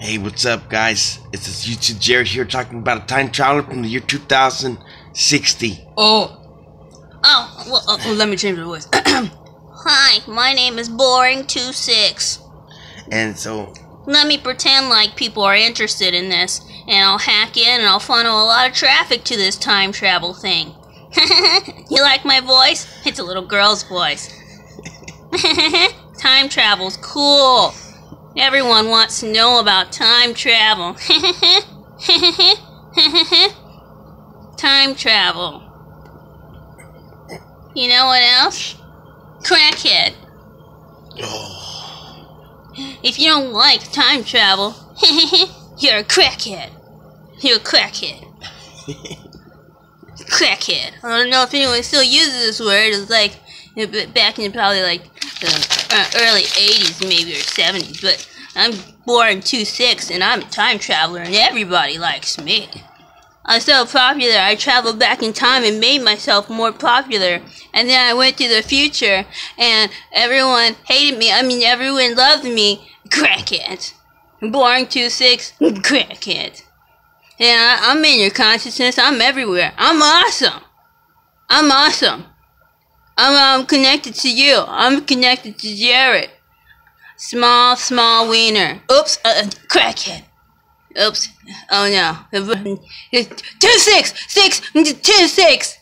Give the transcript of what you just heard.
Hey, what's up, guys? It's this YouTube Jared here talking about a time traveler from the year 2060. Oh. Oh, well, uh, well, let me change my voice. Hi, my name is Boring26. And so, Let me pretend like people are interested in this, and I'll hack in and I'll funnel a lot of traffic to this time travel thing. you like my voice? It's a little girl's voice. time travel's cool. Everyone wants to know about time travel. time travel. You know what else? Crackhead. If you don't like time travel, you're a crackhead. You're a crackhead. crackhead. I don't know if anyone still uses this word. It's like you know, b- back in probably like the uh, early 80s, maybe or 70s. But I'm born 2-6 and I'm a time traveler and everybody likes me. I'm so popular, I traveled back in time and made myself more popular. And then I went to the future and everyone hated me. I mean, everyone loved me. Crackhead. Born 2-6, crackhead. Yeah, I'm in your consciousness. I'm everywhere. I'm awesome. I'm awesome. I'm, I'm connected to you. I'm connected to Jared. Small, small wiener. Oops, uh, uh, crackhead. Oops. Oh no. Two six, six, two six.